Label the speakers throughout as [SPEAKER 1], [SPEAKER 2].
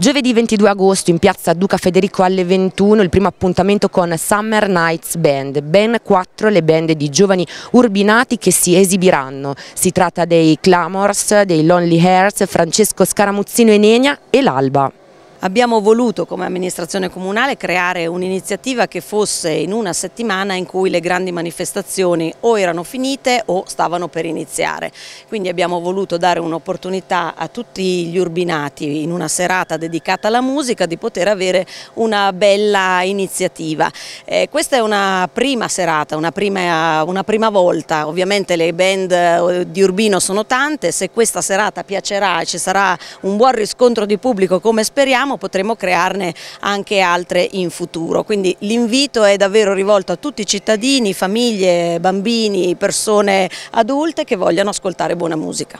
[SPEAKER 1] Giovedì 22 agosto in piazza Duca Federico alle 21 il primo appuntamento con Summer Nights Band, ben quattro le band di giovani urbinati che si esibiranno. Si tratta dei Clamors, dei Lonely Hearts, Francesco Scaramuzzino e Nenia e l'Alba.
[SPEAKER 2] Abbiamo voluto come amministrazione comunale creare un'iniziativa che fosse in una settimana in cui le grandi manifestazioni o erano finite o stavano per iniziare. Quindi abbiamo voluto dare un'opportunità a tutti gli urbinati in una serata dedicata alla musica di poter avere una bella iniziativa. Eh, questa è una prima serata, una prima, una prima volta, ovviamente le band eh, di Urbino sono tante, se questa serata piacerà e ci sarà un buon riscontro di pubblico come speriamo speriamo potremo crearne anche altre in futuro. Quindi l'invito è davvero rivolto a tutti i cittadini, famiglie, bambini, persone adulte che vogliano ascoltare buona musica.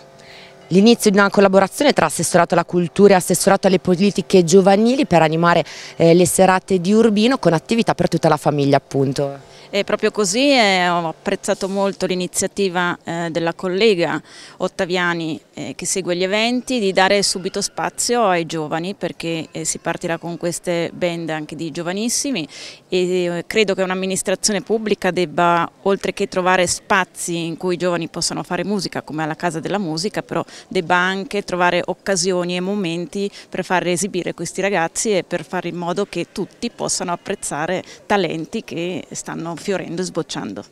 [SPEAKER 1] L'inizio di una collaborazione tra Assessorato alla Cultura e Assessorato alle Politiche Giovanili per animare eh, le serate di Urbino con attività per tutta la famiglia appunto.
[SPEAKER 3] È proprio così e ho apprezzato molto l'iniziativa eh, della collega Ottaviani eh, che segue gli eventi di dare subito spazio ai giovani perché eh, si partirà con queste band anche di giovanissimi e eh, credo che un'amministrazione pubblica debba oltre che trovare spazi in cui i giovani possano fare musica come alla Casa della Musica però debba anche trovare occasioni e momenti per far esibire questi ragazzi e per fare in modo che tutti possano apprezzare talenti che stanno fiorendo e sbocciando.